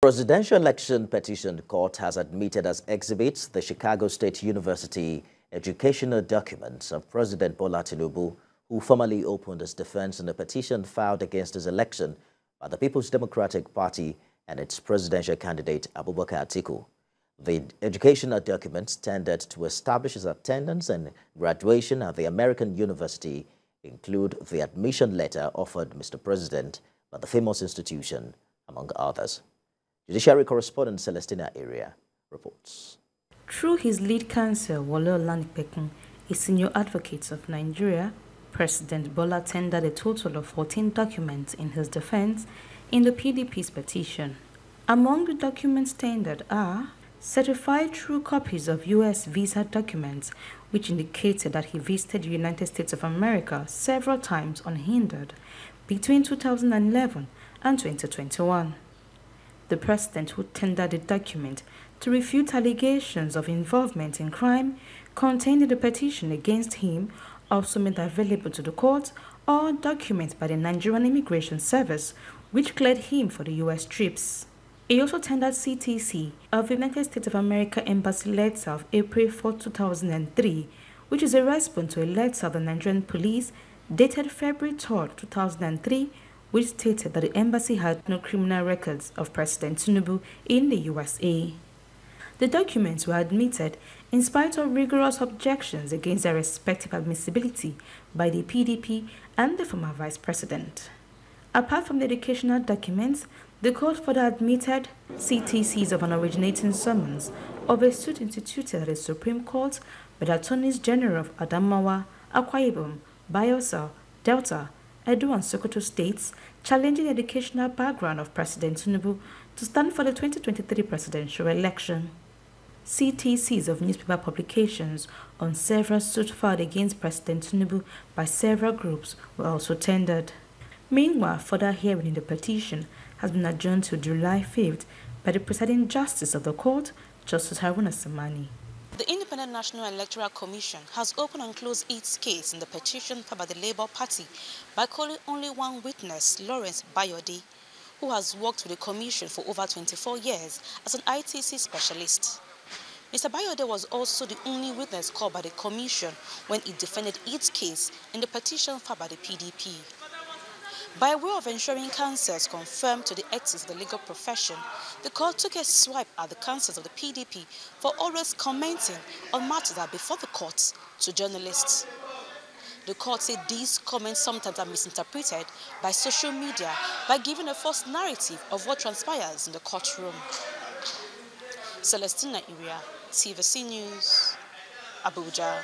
Presidential election petition court has admitted as exhibits the Chicago State University educational documents of President Bola Tinubu, who formally opened his defense in a petition filed against his election by the People's Democratic Party and its presidential candidate Abubakar Atiku. The educational documents tended to establish his attendance and graduation at the American University include the admission letter offered Mr. President by the famous institution, among others. Judiciary correspondent Celestina Area reports. Through his lead counsel, Wale Olanipekun, a senior advocate of Nigeria, President Bola tendered a total of 14 documents in his defense in the PDP's petition. Among the documents tendered are certified true copies of U.S. visa documents, which indicated that he visited the United States of America several times unhindered between 2011 and 2021 the president who tendered the document to refute allegations of involvement in crime contained in the petition against him also made available to the court all documents by the Nigerian Immigration Service which cleared him for the U.S. trips. He also tendered CTC of the United States of America Embassy letter of April 4, 2003, which is a response to a letter of the Nigerian police dated February 3, 2003, which stated that the embassy had no criminal records of President Tinubu in the USA. The documents were admitted in spite of rigorous objections against their respective admissibility by the PDP and the former vice president. Apart from the educational documents, the court further admitted CTCs of an originating summons of a suit instituted at the Supreme Court by the Attorneys General of Adamawa, Akwa Ibom, Bayelsa, Delta, Edo Sokoto states challenging educational background of President Tinubu to stand for the 2023 presidential election. CTCs of newspaper publications on several suits filed against President Tinubu by several groups were also tendered. Meanwhile, further hearing in the petition has been adjourned to July 5th by the presiding justice of the court, Justice Haruna Tsammani. The Independent National Electoral Commission has opened and closed its case in the petition by the Labour Party by calling only one witness, Lawrence Bayode, who has worked with the Commission for over 24 years as an ITC specialist. Mr. Bayode was also the only witness called by the Commission when it defended its case in the petition filed by the PDP. By way of ensuring counsels conform to the ethics of the legal profession, the court took a swipe at the counsels of the PDP for always commenting on matters that before the courts to journalists. The court said these comments sometimes are misinterpreted by social media by giving a false narrative of what transpires in the courtroom. Celestina Iria, TVC News, Abuja.